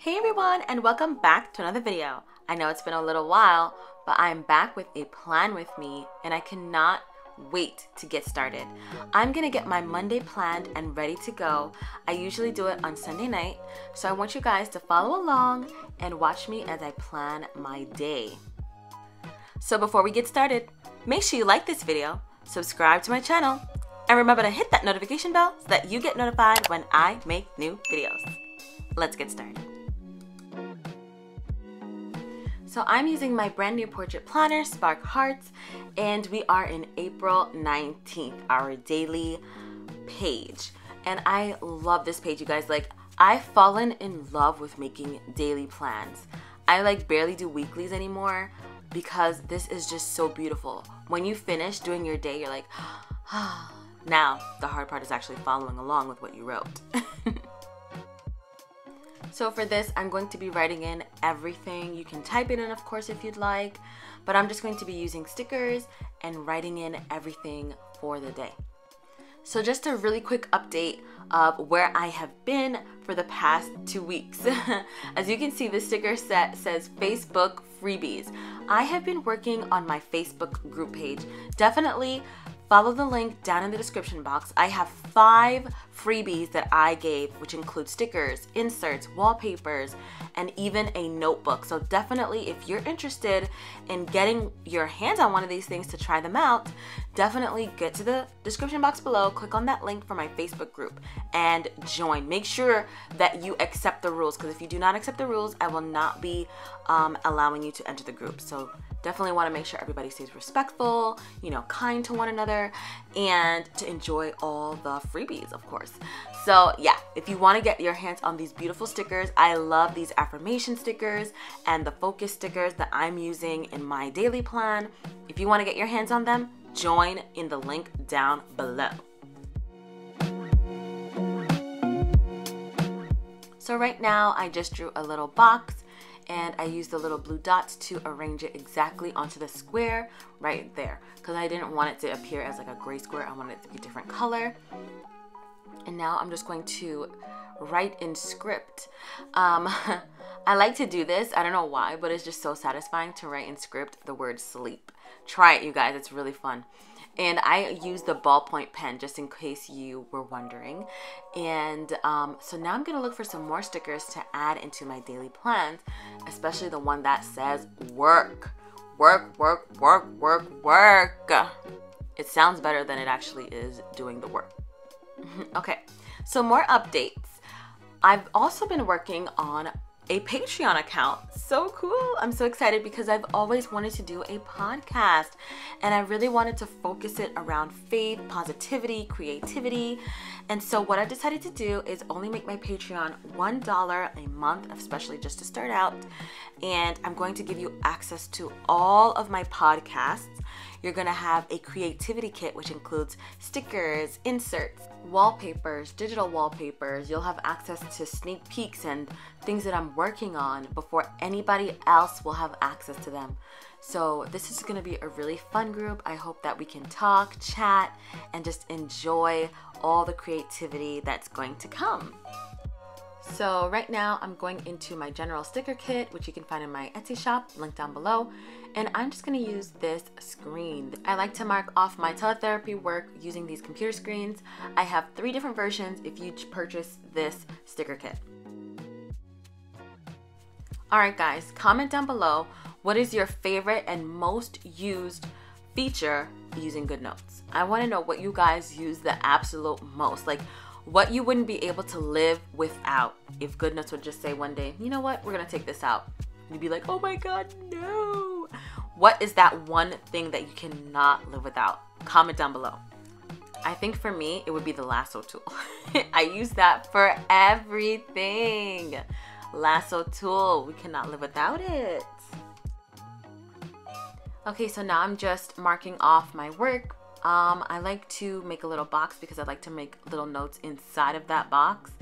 Hey everyone and welcome back to another video. I know it's been a little while, but I'm back with a plan with me and I cannot wait to get started. I'm gonna get my Monday planned and ready to go. I usually do it on Sunday night, so I want you guys to follow along and watch me as I plan my day. So before we get started, make sure you like this video, subscribe to my channel, and remember to hit that notification bell so that you get notified when I make new videos. Let's get started. So I'm using my brand new portrait planner, Spark Hearts, and we are in April 19th, our daily page. And I love this page, you guys. Like, I've fallen in love with making daily plans. I like barely do weeklies anymore because this is just so beautiful. When you finish doing your day, you're like, ah. now the hard part is actually following along with what you wrote. So for this, I'm going to be writing in everything. You can type it in, of course, if you'd like, but I'm just going to be using stickers and writing in everything for the day. So just a really quick update of where I have been for the past two weeks. As you can see, the sticker set says Facebook freebies. I have been working on my Facebook group page. Definitely follow the link down in the description box. I have five freebies that I gave, which include stickers, inserts, wallpapers, and even a notebook. So definitely, if you're interested in getting your hands on one of these things to try them out, definitely get to the description box below, click on that link for my Facebook group, and join. Make sure that you accept the rules, because if you do not accept the rules, I will not be um, allowing you to enter the group. So Definitely want to make sure everybody stays respectful, you know, kind to one another, and to enjoy all the freebies, of course. So, yeah, if you want to get your hands on these beautiful stickers, I love these affirmation stickers and the focus stickers that I'm using in my daily plan. If you want to get your hands on them, join in the link down below. So right now I just drew a little box and I used the little blue dots to arrange it exactly onto the square right there because I didn't want it to appear as like a gray square. I wanted it to be a different color. And now I'm just going to write in script. Um, I like to do this. I don't know why, but it's just so satisfying to write in script the word sleep. Try it, you guys. It's really fun. And I use the ballpoint pen just in case you were wondering. And um, so now I'm gonna look for some more stickers to add into my daily plans, especially the one that says work. Work, work, work, work, work. It sounds better than it actually is doing the work. okay, so more updates. I've also been working on a Patreon account. So cool. I'm so excited because I've always wanted to do a podcast and I really wanted to focus it around faith, positivity, creativity. And so, what I decided to do is only make my Patreon $1 a month, especially just to start out. And I'm going to give you access to all of my podcasts. You're to have a creativity kit, which includes stickers, inserts, wallpapers, digital wallpapers. You'll have access to sneak peeks and things that I'm working on before anybody else will have access to them. So, this is to be a really fun group. I hope that we can talk, chat, and just enjoy all the creativity that's going to come. So right now I'm going into my general sticker kit, which you can find in my Etsy shop, link down below. And I'm just gonna use this screen. I like to mark off my teletherapy work using these computer screens. I have three different versions if you purchase this sticker kit. Alright guys, comment down below what is your favorite and most used feature using GoodNotes. I wanna know what you guys use the absolute most. Like what you wouldn't be able to live without if GoodNotes would just say one day, you know what, we're gonna take this out. You'd be like, oh my god, no. What is that one thing that you cannot live without? Comment down below. I think for me, it would be the lasso tool. I use that for everything. Lasso tool, we cannot live without it. Okay, so now I'm just marking off my work um, I like to make a little box because I like to make little notes inside of that box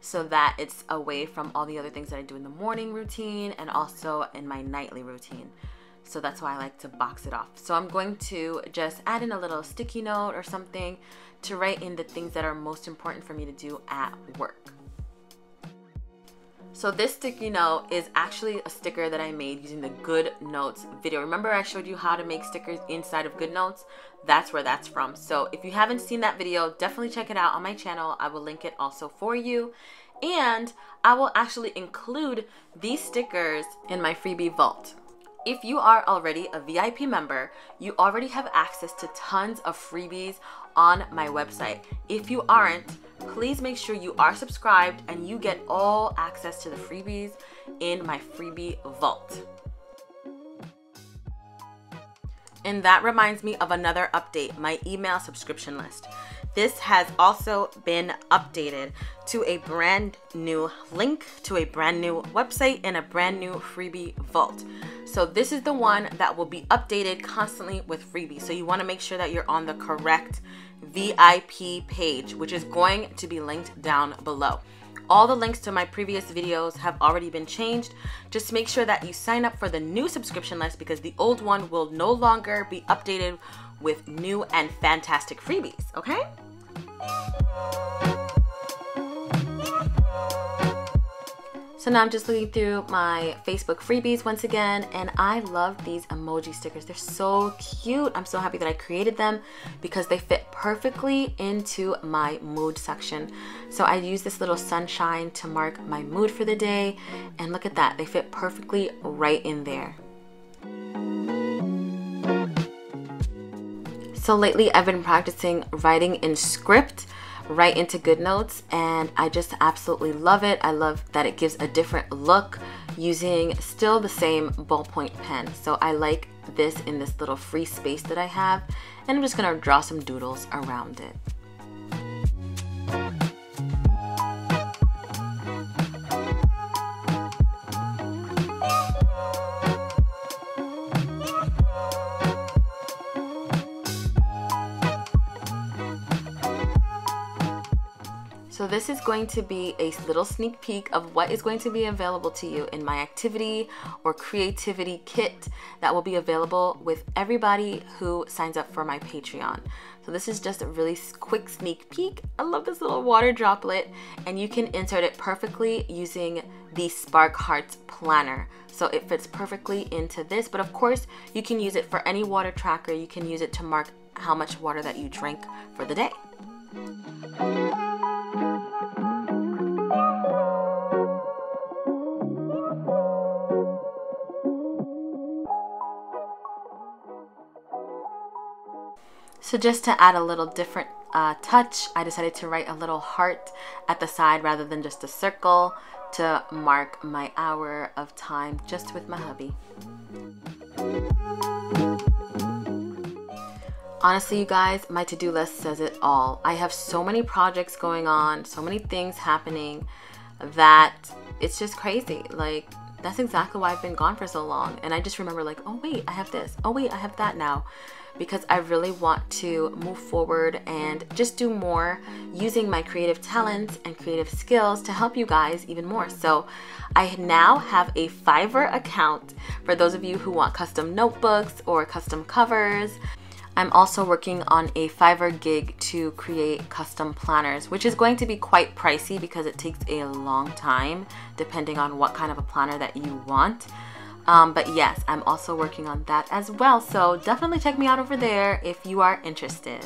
so that it's away from all the other things that I do in the morning routine and also in my nightly routine. So that's why I like to box it off. So I'm going to just add in a little sticky note or something to write in the things that are most important for me to do at work. So this sticky note is actually a sticker that I made using the Good Notes video. Remember I showed you how to make stickers inside of Good Notes? That's where that's from. So if you haven't seen that video, definitely check it out on my channel. I will link it also for you. And I will actually include these stickers in my freebie vault. If you are already a VIP member, you already have access to tons of freebies on my website. If you aren't, please make sure you are subscribed and you get all access to the freebies in my freebie vault. And that reminds me of another update my email subscription list. This has also been updated to a brand new link to a brand new website and a brand new freebie vault. So this is the one that will be updated constantly with freebies. So you want to make sure that you're on the correct VIP page, which is going to be linked down below. All the links to my previous videos have already been changed. Just make sure that you sign up for the new subscription list because the old one will no longer be updated with new and fantastic freebies, okay? So now I'm just looking through my Facebook freebies once again, and I love these emoji stickers. They're so cute. I'm so happy that I created them because they fit perfectly into my mood section. So I use this little sunshine to mark my mood for the day, and look at that. They fit perfectly right in there. So lately I've been practicing writing in script right into GoodNotes and I just absolutely love it. I love that it gives a different look using still the same ballpoint pen. So I like this in this little free space that I have and I'm just gonna draw some doodles around it. So this is going to be a little sneak peek of what is going to be available to you in my activity or creativity kit that will be available with everybody who signs up for my Patreon. So this is just a really quick sneak peek. I love this little water droplet and you can insert it perfectly using the Spark Hearts planner. So it fits perfectly into this, but of course you can use it for any water tracker. You can use it to mark how much water that you drink for the day. So just to add a little different uh, touch, I decided to write a little heart at the side rather than just a circle to mark my hour of time just with my hubby. Honestly, you guys, my to-do list says it all. I have so many projects going on, so many things happening that it's just crazy. Like, that's exactly why I've been gone for so long. And I just remember like, oh wait, I have this. Oh wait, I have that now because I really want to move forward and just do more using my creative talents and creative skills to help you guys even more. So I now have a Fiverr account for those of you who want custom notebooks or custom covers. I'm also working on a Fiverr gig to create custom planners, which is going to be quite pricey because it takes a long time depending on what kind of a planner that you want. Um, but yes, I'm also working on that as well. So definitely check me out over there if you are interested.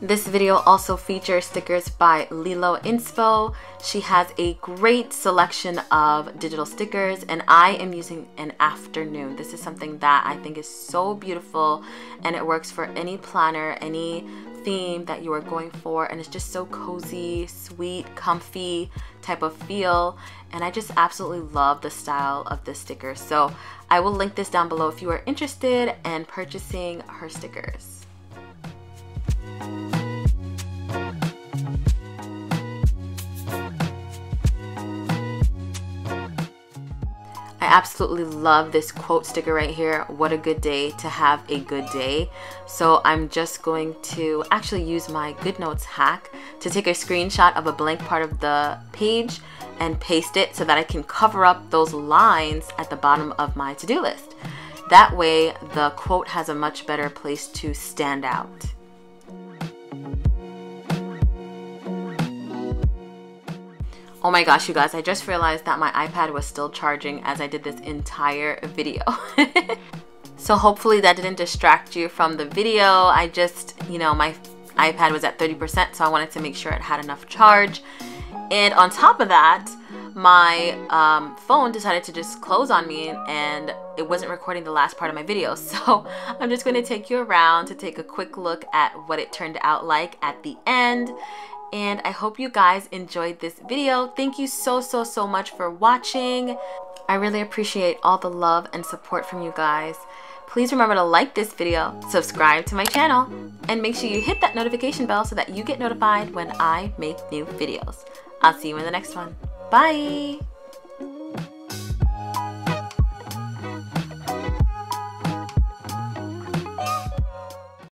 This video also features stickers by Lilo Inspo. She has a great selection of digital stickers and I am using an afternoon. This is something that I think is so beautiful and it works for any planner, any theme that you are going for and it's just so cozy, sweet, comfy type of feel and I just absolutely love the style of this sticker. So I will link this down below if you are interested in purchasing her stickers. Absolutely love this quote sticker right here. What a good day to have a good day. So I'm just going to actually use my GoodNotes hack to take a screenshot of a blank part of the page and paste it so that I can cover up those lines at the bottom of my to-do list. That way the quote has a much better place to stand out. Oh my gosh, you guys, I just realized that my iPad was still charging as I did this entire video. so hopefully that didn't distract you from the video. I just, you know, my iPad was at 30%, so I wanted to make sure it had enough charge. And on top of that, my um, phone decided to just close on me and it wasn't recording the last part of my video. So I'm just going to take you around to take a quick look at what it turned out like at the end. And I hope you guys enjoyed this video. Thank you so, so, so much for watching. I really appreciate all the love and support from you guys. Please remember to like this video, subscribe to my channel, and make sure you hit that notification bell so that you get notified when I make new videos. I'll see you in the next one. Bye!